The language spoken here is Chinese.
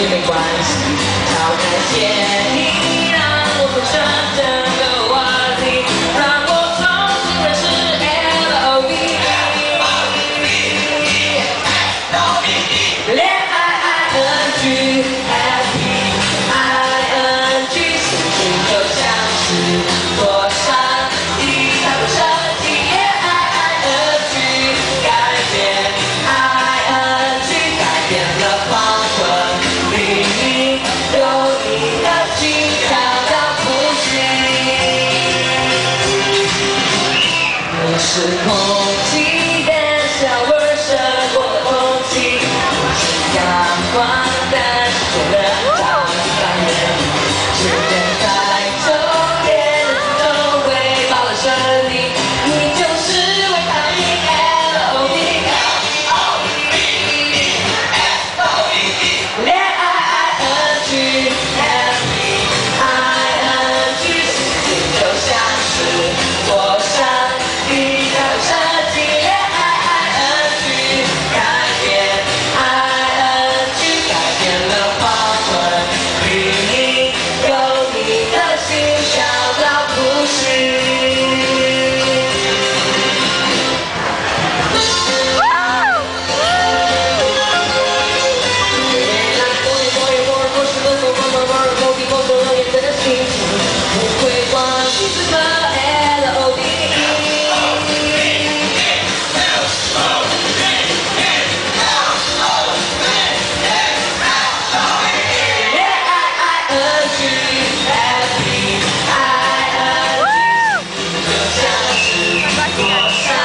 也没关系，好感谢你让我活着整个话题，让我重新认识 L O V E。恋爱 I N G。classic home. Thank.